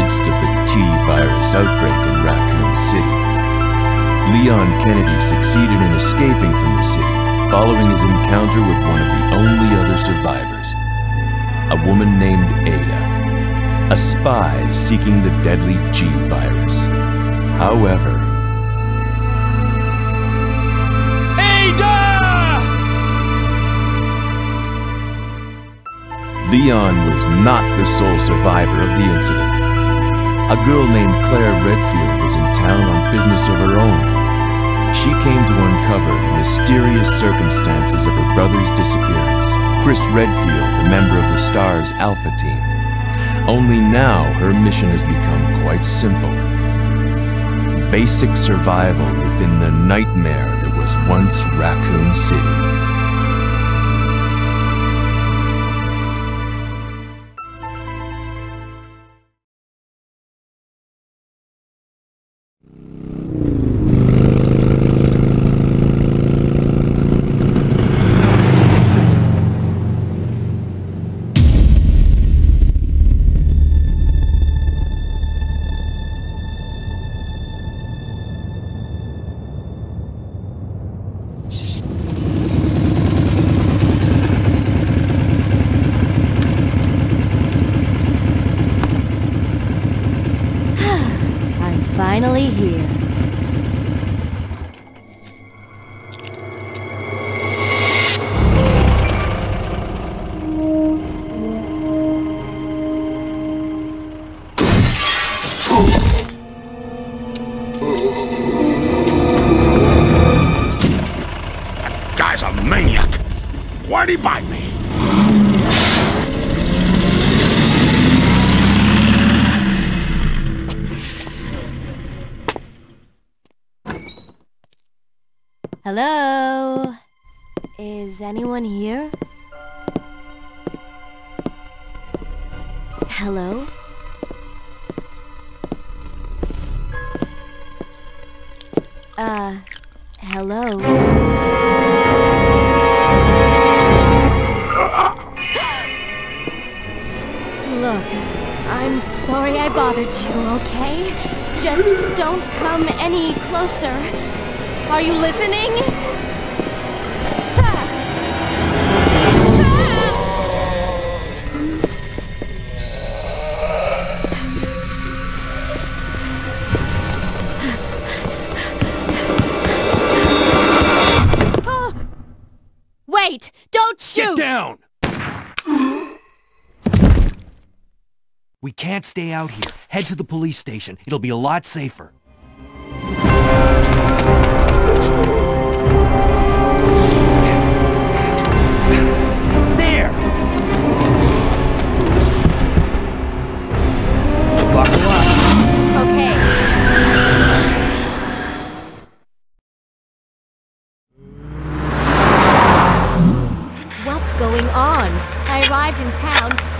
midst of the T-virus outbreak in Raccoon City. Leon Kennedy succeeded in escaping from the city following his encounter with one of the only other survivors, a woman named Ada, a spy seeking the deadly G-virus. However, Ada! Leon was not the sole survivor of the incident. A girl named Claire Redfield was in town on business of her own. She came to uncover the mysterious circumstances of her brother's disappearance. Chris Redfield, a member of the STARS Alpha team. Only now her mission has become quite simple. Basic survival within the nightmare that was once Raccoon City. Finally here. Guy's a maniac. Why'd he bite me? Hello? Is anyone here? Hello? Uh, hello? Look, I'm sorry I bothered you, okay? Just don't come any closer. Are you listening? Stay out here. Head to the police station. It'll be a lot safer. There! Buckle up. Okay. What's going on? I arrived in town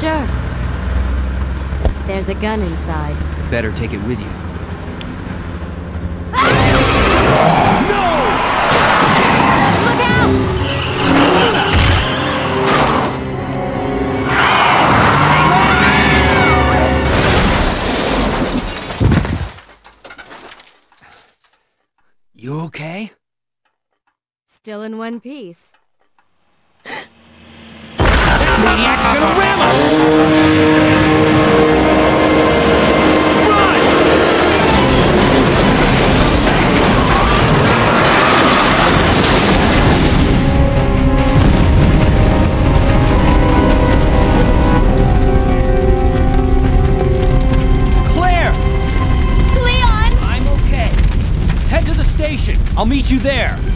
Sure. There's a gun inside. Better take it with you. Look out! You okay? Still in one piece. I'll meet you there.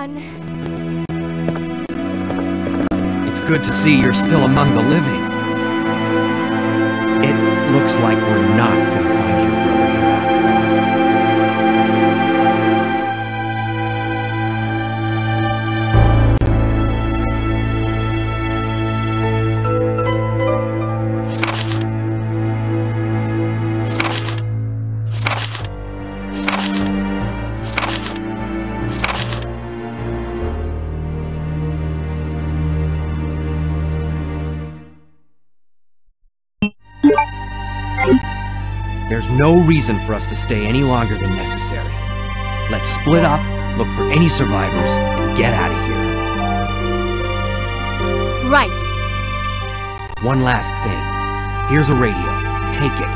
Leon! It's good to see you're still among the living. It looks like we're not no reason for us to stay any longer than necessary. Let's split up, look for any survivors, and get out of here. Right. One last thing. Here's a radio. Take it.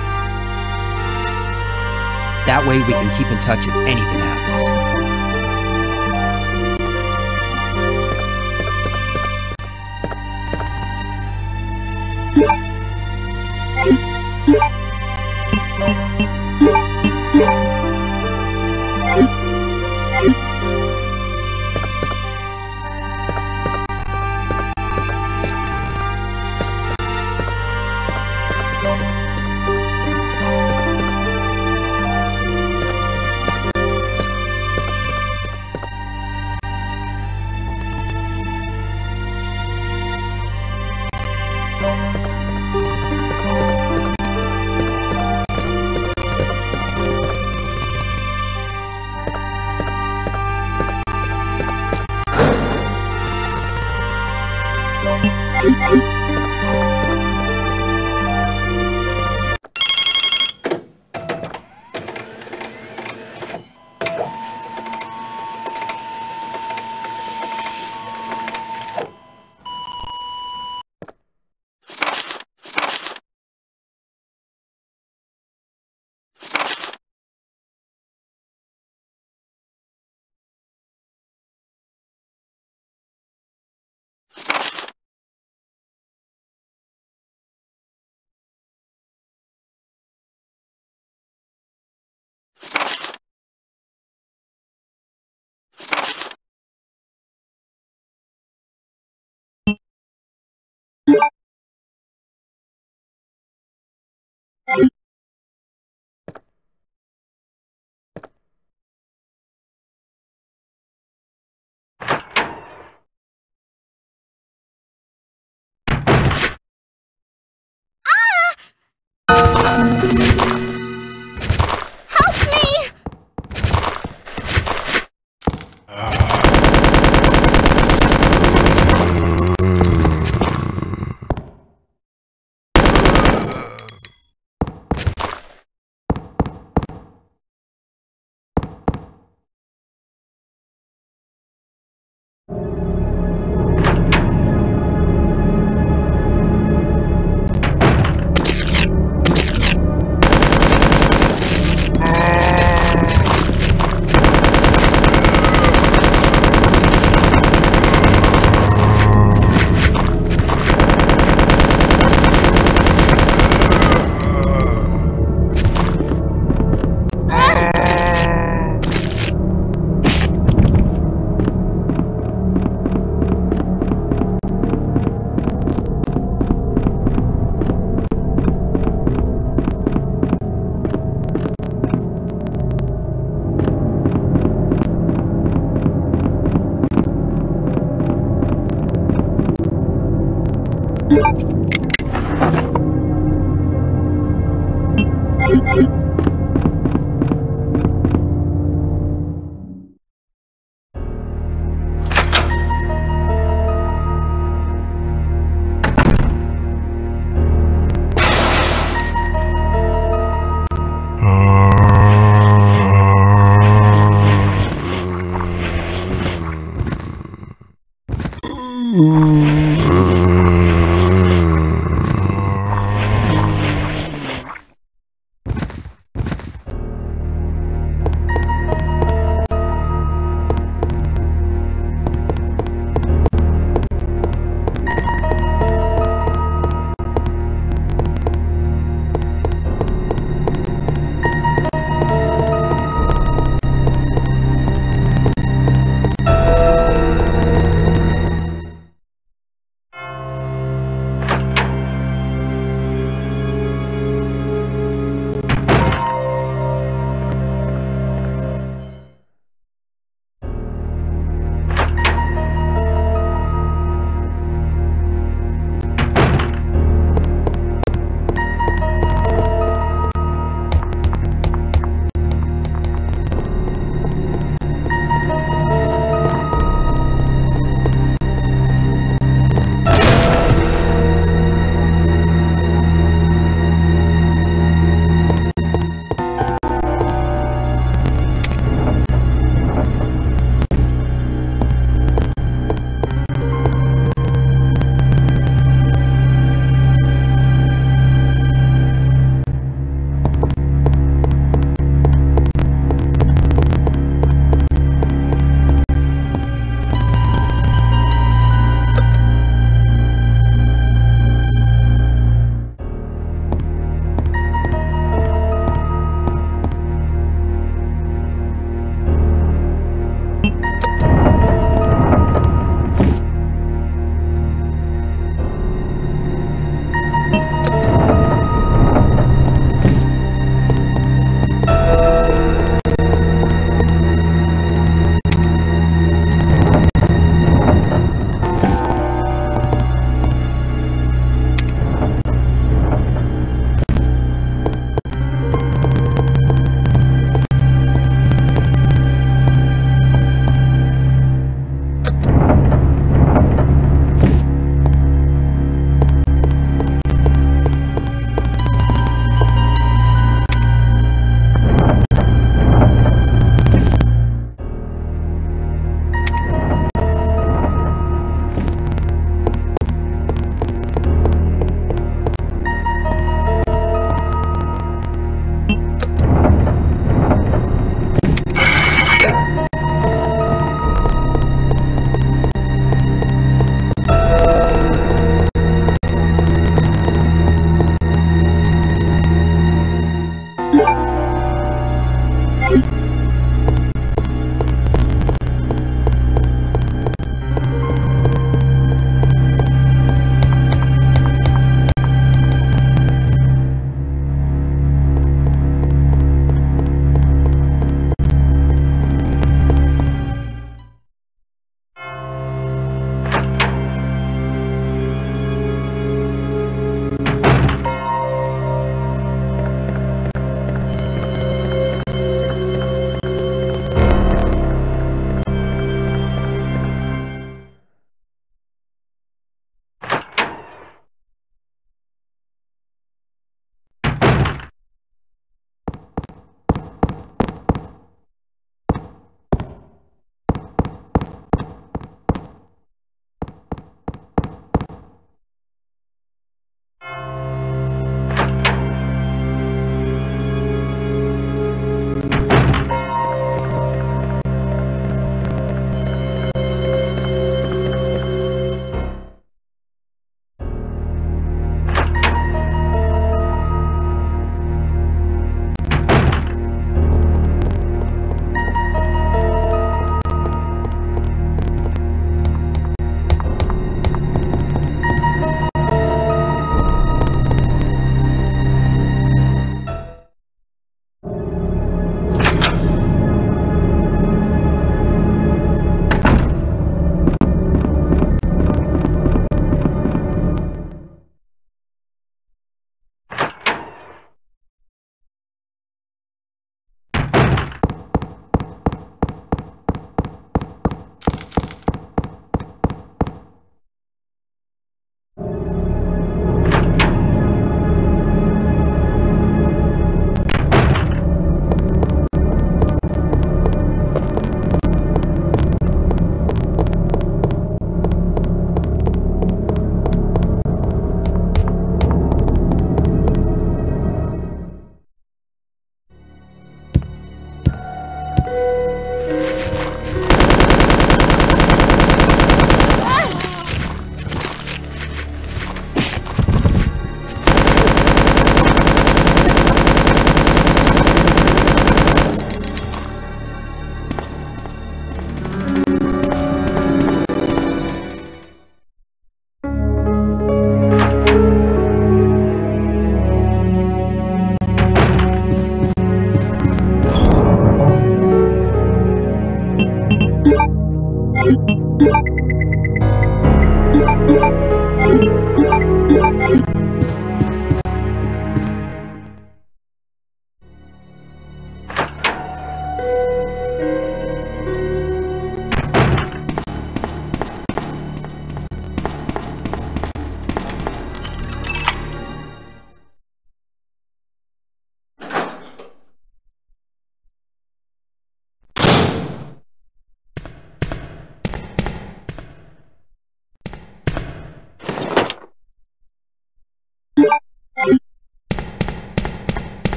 That way we can keep in touch if anything happens.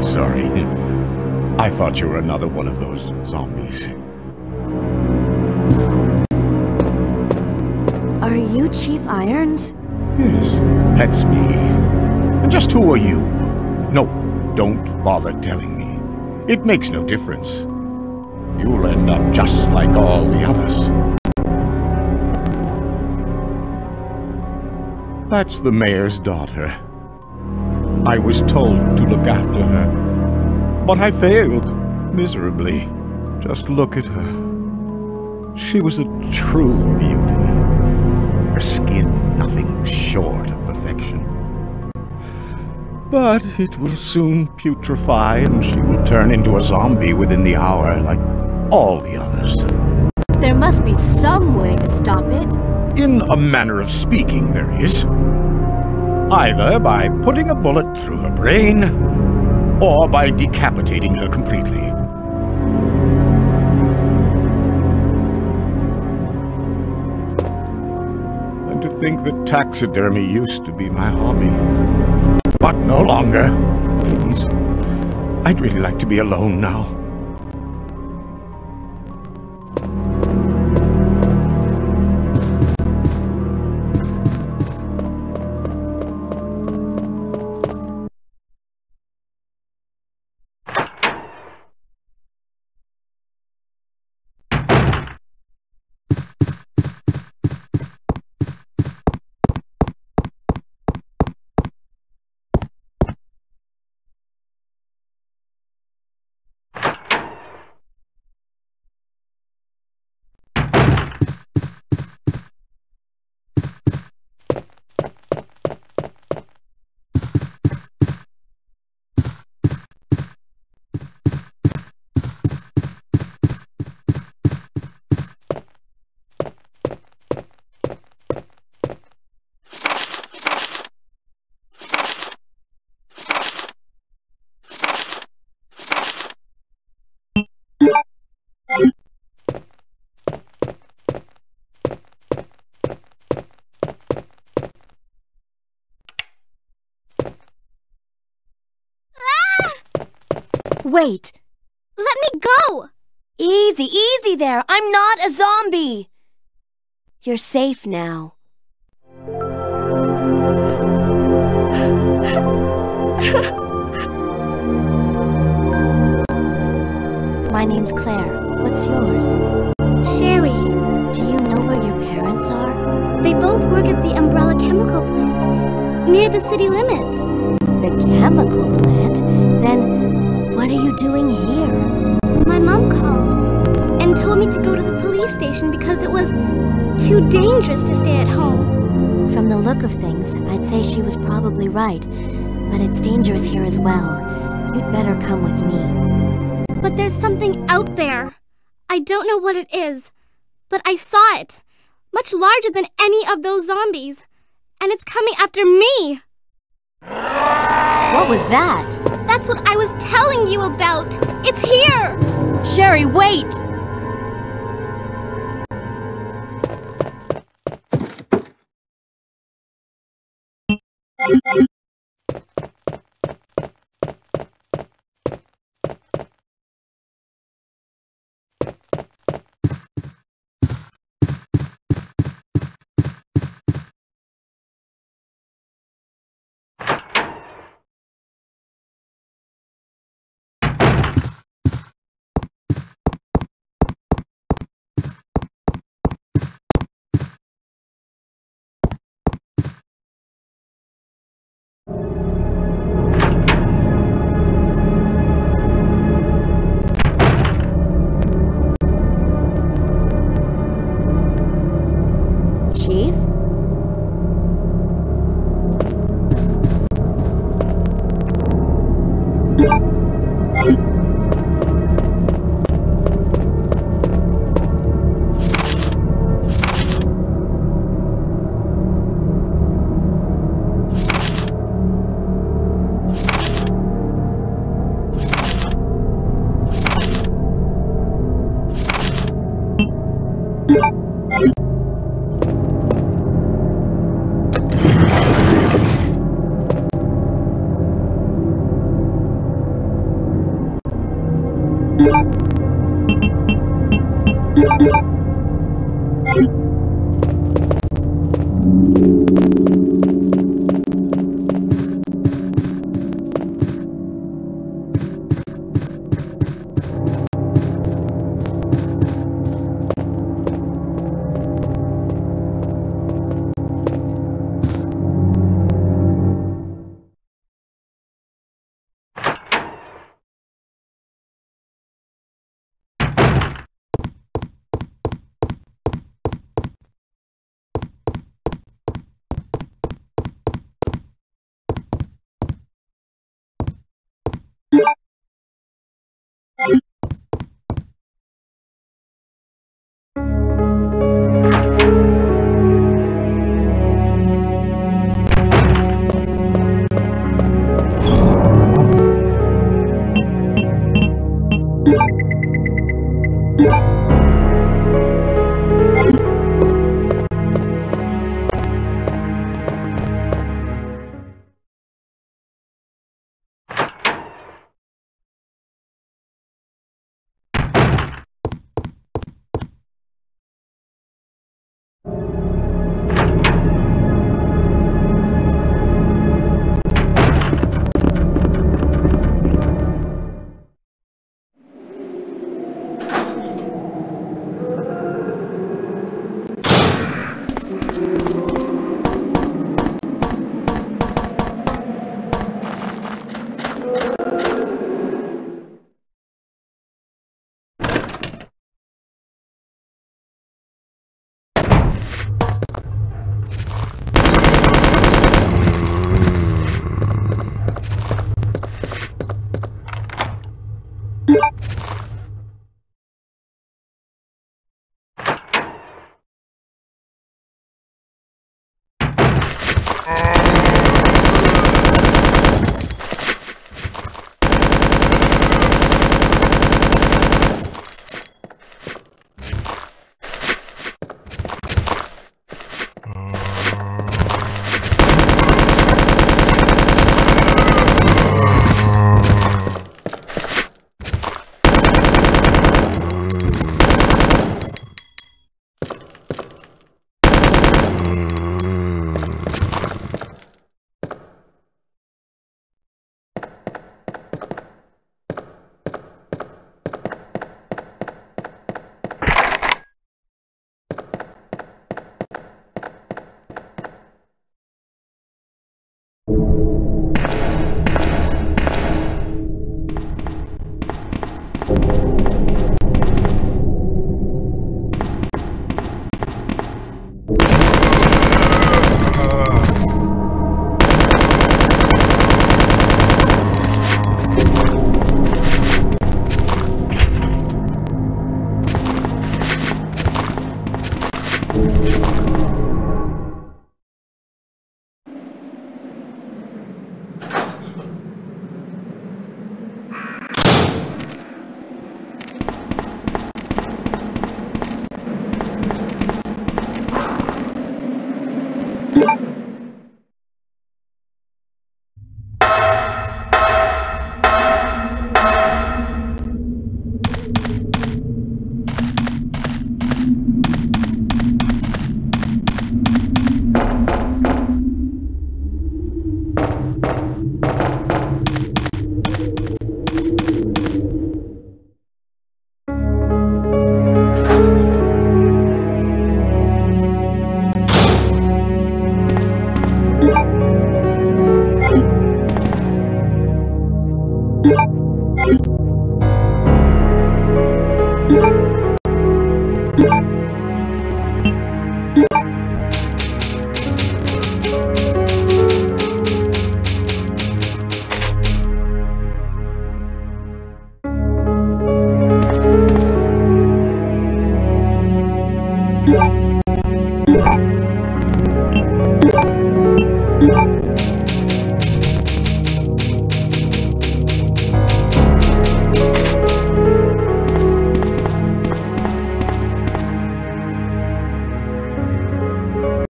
Terribly sorry. I thought you were another one of those zombies. Are you Chief Irons? Yes, that's me. And just who are you? No, don't bother telling me. It makes no difference. You'll end up just like all the others. That's the mayor's daughter. I was told to look after her, but I failed miserably. Just look at her. She was a true beauty. Her skin nothing short of perfection. But it will soon putrefy and she will turn into a zombie within the hour like all the others. There must be some way to stop it. In a manner of speaking, there is. Either by putting a bullet through her brain, or by decapitating her completely. And to think that taxidermy used to be my hobby. But no longer. Please. I'd really like to be alone now. Wait. Let me go! Easy, easy there. I'm not a zombie. You're safe now. My name's Claire. What's yours? Sherry, Do you know where your parents are? they both work at the Umbrella Chemical Plant, near the city limits. The chemical plant? Then what are you doing here? My mom called and told me to go to the police station because it was too dangerous to stay at home. From the look of things, I'd say she was probably right. But it's dangerous here as well. You'd better come with me. But there's something out there. I don't know what it is, but I saw it. Much larger than any of those zombies. And it's coming after me. What was that? That's what I was telling you about! It's here! Sherry, wait! Música